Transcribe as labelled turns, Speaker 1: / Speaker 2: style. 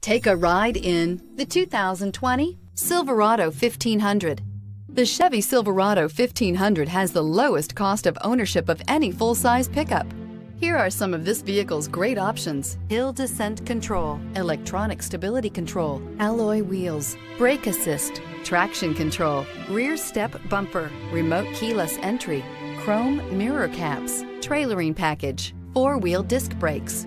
Speaker 1: Take a ride in the 2020 Silverado 1500. The Chevy Silverado 1500 has the lowest cost of ownership of any full-size pickup. Here are some of this vehicle's great options. Hill descent control, electronic stability control, alloy wheels, brake assist, traction control, rear step bumper, remote keyless entry, chrome mirror caps, trailering package, four-wheel disc brakes.